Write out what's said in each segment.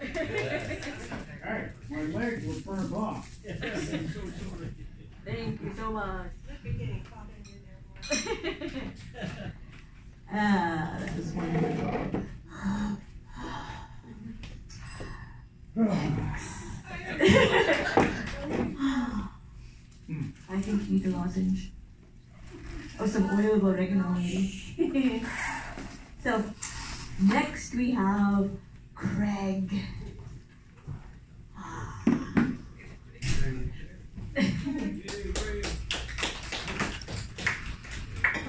Hey, my legs were burnt off. Thank you so much. Ah, that was wonderful. I think you need a lozenge. Or some oil of oregano maybe. so, next we have Craig. Ah.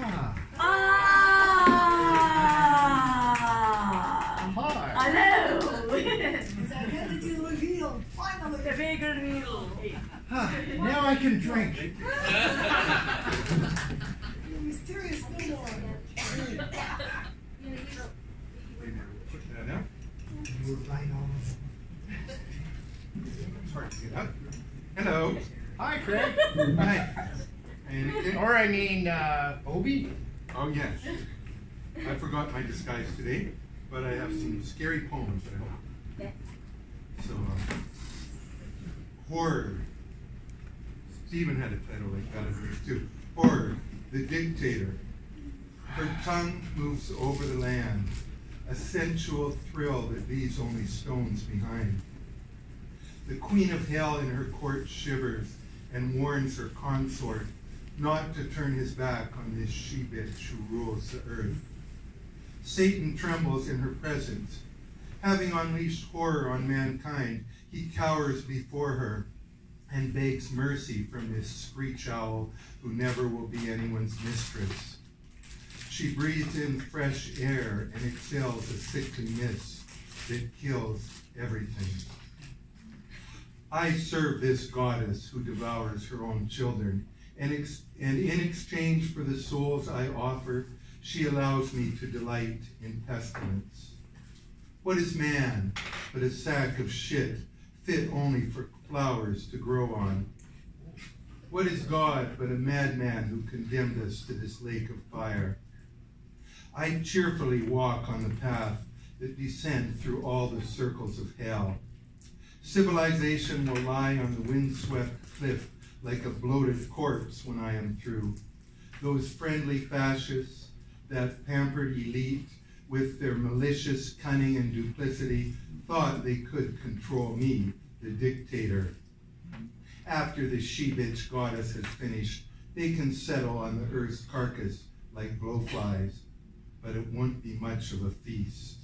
Ah, Ah! Hello! It's identity revealed, finally. the big reveal. Now I can drink. To get up. Hello. Hi, Craig. Hi. Or I mean, uh, Obi. Oh, yes. I forgot my disguise today, but I have some scary poems at home. So, uh, Horror. Stephen had a title like that in his too. Horror, the dictator. Her tongue moves over the land, a sensual thrill that leaves only stones behind. The queen of hell in her court shivers and warns her consort not to turn his back on this she-bitch who rules the earth. Satan trembles in her presence. Having unleashed horror on mankind, he cowers before her and begs mercy from this screech owl who never will be anyone's mistress. She breathes in fresh air and exhales a sickly mist that kills everything. I serve this goddess who devours her own children, and, ex- and in exchange for the souls I offer, she allows me to delight in pestilence. What is man but a sack of shit fit only for flowers to grow on? What is God but a madman who condemned us to this lake of fire? I cheerfully walk on the path that descends through all the circles of hell. Civilization will lie on the windswept cliff like a bloated corpse when I am through. Those friendly fascists, that pampered elite, with their malicious cunning and duplicity, thought they could control me, the dictator. After the she-bitch goddess has finished, they can settle on the earth's carcass like blowflies, but it won't be much of a feast.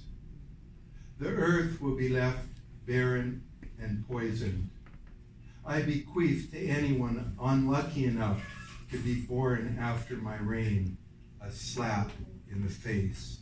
The earth will be left barren and poisoned. I bequeath to anyone unlucky enough to be born after my reign a slap in the face.